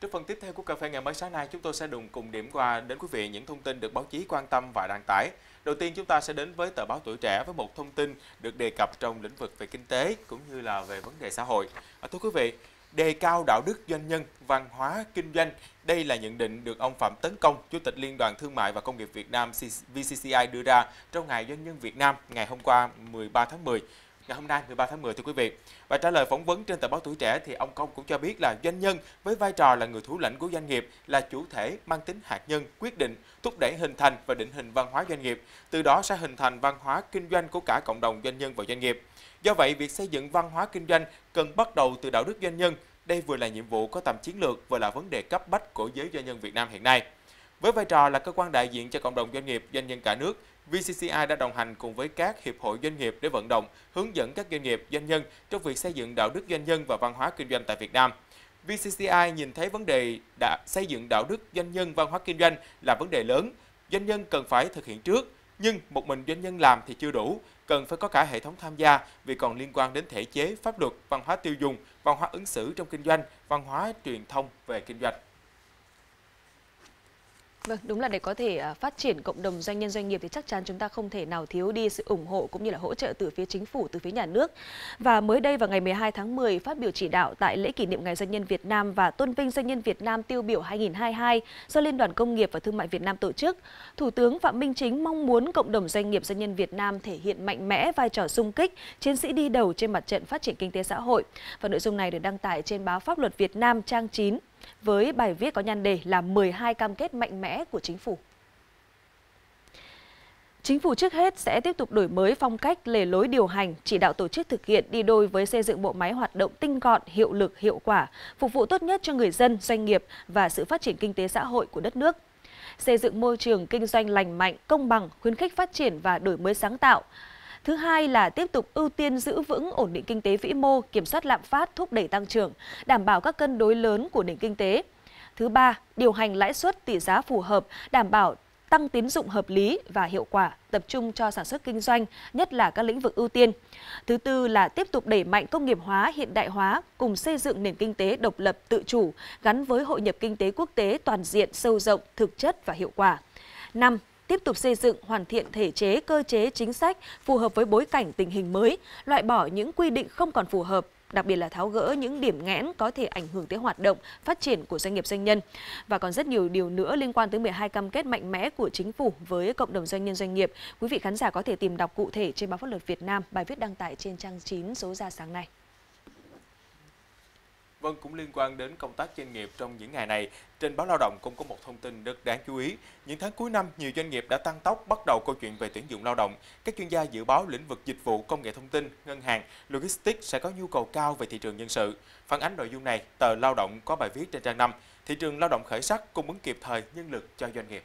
Trong phần tiếp theo của cà phê ngày mới sáng nay, chúng tôi sẽ đùng cùng điểm qua đến quý vị những thông tin được báo chí quan tâm và đăng tải. Đầu tiên chúng ta sẽ đến với tờ báo Tuổi Trẻ với một thông tin được đề cập trong lĩnh vực về kinh tế cũng như là về vấn đề xã hội. À, thưa quý vị, đề cao đạo đức doanh nhân, văn hóa kinh doanh. Đây là nhận định được ông Phạm Tấn Công, Chủ tịch Liên đoàn Thương mại và Công nghiệp Việt Nam VCCI đưa ra trong ngày Doanh nhân Việt Nam ngày hôm qua 13 tháng 10 ngày hôm nay 13 tháng 10 thưa quý vị. Và trả lời phỏng vấn trên tờ báo Tuổi Trẻ thì ông Công cũng cho biết là doanh nhân với vai trò là người thủ lĩnh của doanh nghiệp là chủ thể mang tính hạt nhân quyết định thúc đẩy hình thành và định hình văn hóa doanh nghiệp, từ đó sẽ hình thành văn hóa kinh doanh của cả cộng đồng doanh nhân và doanh nghiệp. Do vậy, việc xây dựng văn hóa kinh doanh cần bắt đầu từ đạo đức doanh nhân. Đây vừa là nhiệm vụ có tầm chiến lược vừa là vấn đề cấp bách của giới doanh nhân Việt Nam hiện nay. Với vai trò là cơ quan đại diện cho cộng đồng doanh nghiệp, doanh nhân cả nước, VCCI đã đồng hành cùng với các hiệp hội doanh nghiệp để vận động, hướng dẫn các doanh nghiệp, doanh nhân trong việc xây dựng đạo đức doanh nhân và văn hóa kinh doanh tại Việt Nam. VCCI nhìn thấy vấn đề đã xây dựng đạo đức doanh nhân văn hóa kinh doanh là vấn đề lớn. Doanh nhân cần phải thực hiện trước, nhưng một mình doanh nhân làm thì chưa đủ, cần phải có cả hệ thống tham gia vì còn liên quan đến thể chế, pháp luật, văn hóa tiêu dùng, văn hóa ứng xử trong kinh doanh, văn hóa truyền thông về kinh doanh. Vâng, đúng là để có thể à, phát triển cộng đồng doanh nhân doanh nghiệp thì chắc chắn chúng ta không thể nào thiếu đi sự ủng hộ cũng như là hỗ trợ từ phía chính phủ, từ phía nhà nước. Và mới đây vào ngày 12 tháng 10 phát biểu chỉ đạo tại lễ kỷ niệm Ngày Doanh nhân Việt Nam và tôn vinh doanh nhân Việt Nam tiêu biểu 2022 do Liên đoàn Công nghiệp và Thương mại Việt Nam tổ chức, Thủ tướng Phạm Minh Chính mong muốn cộng đồng doanh nghiệp doanh nhân Việt Nam thể hiện mạnh mẽ vai trò sung kích, chiến sĩ đi đầu trên mặt trận phát triển kinh tế xã hội. Và nội dung này được đăng tải trên báo Pháp luật Việt Nam trang 9 với bài viết có nhan đề là 12 cam kết mạnh mẽ của chính phủ. Chính phủ trước hết sẽ tiếp tục đổi mới phong cách lề lối điều hành, chỉ đạo tổ chức thực hiện đi đôi với xây dựng bộ máy hoạt động tinh gọn, hiệu lực, hiệu quả, phục vụ tốt nhất cho người dân, doanh nghiệp và sự phát triển kinh tế xã hội của đất nước. Xây dựng môi trường kinh doanh lành mạnh, công bằng, khuyến khích phát triển và đổi mới sáng tạo, Thứ hai là tiếp tục ưu tiên giữ vững ổn định kinh tế vĩ mô, kiểm soát lạm phát, thúc đẩy tăng trưởng, đảm bảo các cân đối lớn của nền kinh tế. Thứ ba, điều hành lãi suất tỷ giá phù hợp, đảm bảo tăng tín dụng hợp lý và hiệu quả, tập trung cho sản xuất kinh doanh, nhất là các lĩnh vực ưu tiên. Thứ tư là tiếp tục đẩy mạnh công nghiệp hóa, hiện đại hóa, cùng xây dựng nền kinh tế độc lập tự chủ, gắn với hội nhập kinh tế quốc tế toàn diện, sâu rộng, thực chất và hiệu quả. Năm, tiếp tục xây dựng hoàn thiện thể chế, cơ chế, chính sách phù hợp với bối cảnh tình hình mới, loại bỏ những quy định không còn phù hợp đặc biệt là tháo gỡ những điểm nghẽn có thể ảnh hưởng tới hoạt động, phát triển của doanh nghiệp doanh nhân. Và còn rất nhiều điều nữa liên quan tới 12 cam kết mạnh mẽ của chính phủ với cộng đồng doanh nhân doanh nghiệp. Quý vị khán giả có thể tìm đọc cụ thể trên báo Pháp luật Việt Nam, bài viết đăng tải trên trang 9 số ra sáng nay. Vâng, cũng liên quan đến công tác doanh nghiệp trong những ngày này, trên báo Lao động cũng có một thông tin rất đáng chú ý. Những tháng cuối năm, nhiều doanh nghiệp đã tăng tốc bắt đầu câu chuyện về tuyển dụng lao động. Các chuyên gia dự báo lĩnh vực dịch vụ, công nghệ thông tin, ngân hàng, logistics sẽ có nhu cầu cao về thị trường nhân sự. Phản ánh nội dung này, tờ Lao động có bài viết trên trang 5. Thị trường lao động khởi sắc cung ứng kịp thời nhân lực cho doanh nghiệp.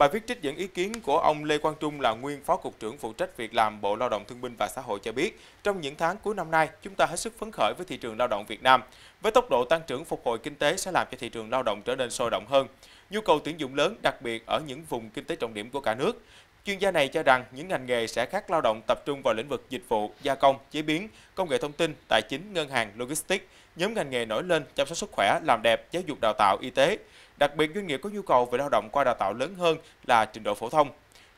Bài viết trích dẫn ý kiến của ông Lê Quang Trung là nguyên Phó Cục trưởng phụ trách việc làm Bộ Lao động Thương binh và Xã hội cho biết, trong những tháng cuối năm nay, chúng ta hết sức phấn khởi với thị trường lao động Việt Nam. Với tốc độ tăng trưởng phục hồi kinh tế sẽ làm cho thị trường lao động trở nên sôi động hơn. Nhu cầu tuyển dụng lớn, đặc biệt ở những vùng kinh tế trọng điểm của cả nước. Chuyên gia này cho rằng những ngành nghề sẽ khác lao động tập trung vào lĩnh vực dịch vụ, gia công, chế biến, công nghệ thông tin, tài chính, ngân hàng, logistics. Nhóm ngành nghề nổi lên chăm sóc sức khỏe, làm đẹp, giáo dục đào tạo, y tế. Đặc biệt doanh nghiệp có nhu cầu về lao động qua đào tạo lớn hơn là trình độ phổ thông.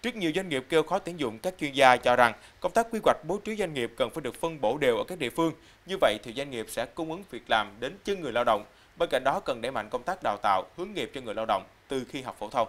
Trước nhiều doanh nghiệp kêu khó tuyển dụng, các chuyên gia cho rằng công tác quy hoạch bố trí doanh nghiệp cần phải được phân bổ đều ở các địa phương. Như vậy thì doanh nghiệp sẽ cung ứng việc làm đến chân người lao động. Bên cạnh đó cần đẩy mạnh công tác đào tạo, hướng nghiệp cho người lao động từ khi học phổ thông.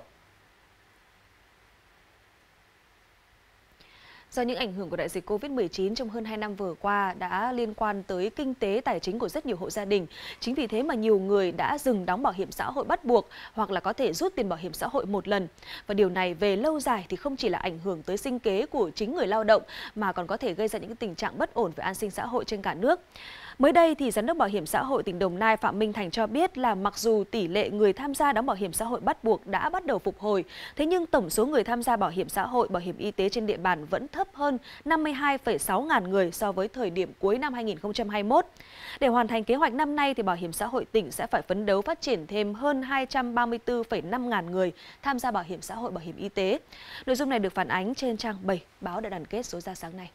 Do những ảnh hưởng của đại dịch Covid-19 trong hơn 2 năm vừa qua đã liên quan tới kinh tế tài chính của rất nhiều hộ gia đình. Chính vì thế mà nhiều người đã dừng đóng bảo hiểm xã hội bắt buộc hoặc là có thể rút tiền bảo hiểm xã hội một lần. Và điều này về lâu dài thì không chỉ là ảnh hưởng tới sinh kế của chính người lao động mà còn có thể gây ra những tình trạng bất ổn về an sinh xã hội trên cả nước. Mới đây thì Giám đốc Bảo hiểm xã hội tỉnh Đồng Nai Phạm Minh Thành cho biết là mặc dù tỷ lệ người tham gia đóng bảo hiểm xã hội bắt buộc đã bắt đầu phục hồi, thế nhưng tổng số người tham gia bảo hiểm xã hội, bảo hiểm y tế trên địa bàn vẫn thấp hơn 52,6 ngàn người so với thời điểm cuối năm 2021. Để hoàn thành kế hoạch năm nay thì Bảo hiểm xã hội tỉnh sẽ phải phấn đấu phát triển thêm hơn 234,5 ngàn người tham gia bảo hiểm xã hội, bảo hiểm y tế. Nội dung này được phản ánh trên trang 7 báo đã đoàn kết số ra sáng nay.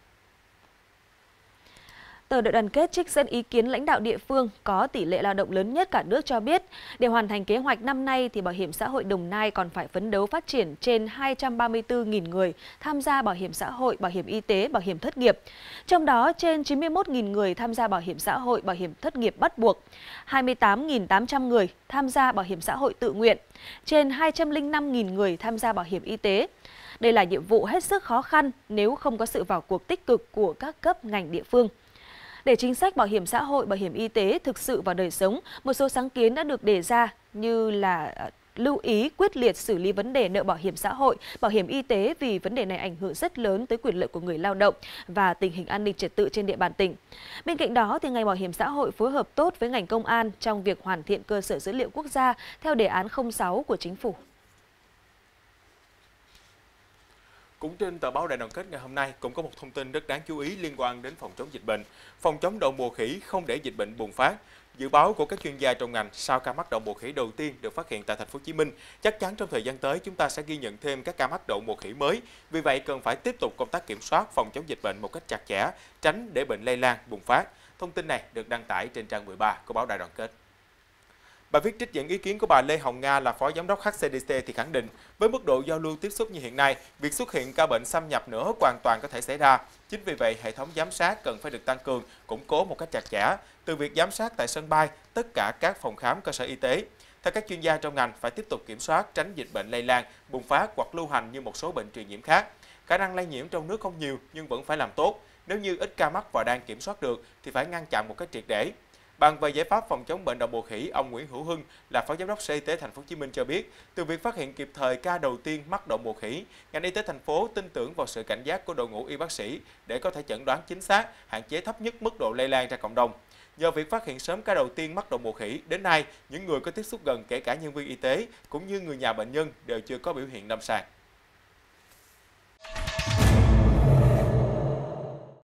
Tờ Đội đoàn kết trích dẫn ý kiến lãnh đạo địa phương có tỷ lệ lao động lớn nhất cả nước cho biết, để hoàn thành kế hoạch năm nay thì Bảo hiểm xã hội Đồng Nai còn phải phấn đấu phát triển trên 234.000 người tham gia bảo hiểm xã hội, bảo hiểm y tế, bảo hiểm thất nghiệp. Trong đó trên 91.000 người tham gia bảo hiểm xã hội, bảo hiểm thất nghiệp bắt buộc, 28.800 người tham gia bảo hiểm xã hội tự nguyện, trên 205.000 người tham gia bảo hiểm y tế. Đây là nhiệm vụ hết sức khó khăn nếu không có sự vào cuộc tích cực của các cấp ngành địa phương. Để chính sách bảo hiểm xã hội, bảo hiểm y tế thực sự vào đời sống, một số sáng kiến đã được đề ra như là à, lưu ý quyết liệt xử lý vấn đề nợ bảo hiểm xã hội, bảo hiểm y tế vì vấn đề này ảnh hưởng rất lớn tới quyền lợi của người lao động và tình hình an ninh trật tự trên địa bàn tỉnh. Bên cạnh đó, thì ngành bảo hiểm xã hội phối hợp tốt với ngành công an trong việc hoàn thiện cơ sở dữ liệu quốc gia theo đề án 06 của chính phủ. Cũng trên tờ báo Đại đoàn kết ngày hôm nay cũng có một thông tin rất đáng chú ý liên quan đến phòng chống dịch bệnh. Phòng chống đậu mùa khỉ không để dịch bệnh bùng phát. Dự báo của các chuyên gia trong ngành sau ca mắc đậu mùa khỉ đầu tiên được phát hiện tại thành phố Hồ Chí Minh, chắc chắn trong thời gian tới chúng ta sẽ ghi nhận thêm các ca mắc đậu mùa khỉ mới. Vì vậy cần phải tiếp tục công tác kiểm soát phòng chống dịch bệnh một cách chặt chẽ, tránh để bệnh lây lan bùng phát. Thông tin này được đăng tải trên trang 13 của báo Đại đoàn kết. Bài viết trích dẫn ý kiến của bà Lê Hồng Nga là Phó Giám đốc HCDC thì khẳng định, với mức độ giao lưu tiếp xúc như hiện nay, việc xuất hiện ca bệnh xâm nhập nữa hoàn toàn có thể xảy ra. Chính vì vậy, hệ thống giám sát cần phải được tăng cường, củng cố một cách chặt chẽ, từ việc giám sát tại sân bay, tất cả các phòng khám cơ sở y tế. Theo các chuyên gia trong ngành, phải tiếp tục kiểm soát tránh dịch bệnh lây lan, bùng phát hoặc lưu hành như một số bệnh truyền nhiễm khác. Khả năng lây nhiễm trong nước không nhiều nhưng vẫn phải làm tốt. Nếu như ít ca mắc và đang kiểm soát được thì phải ngăn chặn một cách triệt để. Bàn về giải pháp phòng chống bệnh đậu mùa khỉ, ông Nguyễn Hữu Hưng là Phó Giám đốc Sở Y tế Thành phố Hồ Chí Minh cho biết, từ việc phát hiện kịp thời ca đầu tiên mắc đậu mùa khỉ, ngành y tế thành phố tin tưởng vào sự cảnh giác của đội ngũ y bác sĩ để có thể chẩn đoán chính xác, hạn chế thấp nhất mức độ lây lan ra cộng đồng. Nhờ việc phát hiện sớm ca đầu tiên mắc đậu mùa khỉ, đến nay những người có tiếp xúc gần kể cả nhân viên y tế cũng như người nhà bệnh nhân đều chưa có biểu hiện lâm sàng.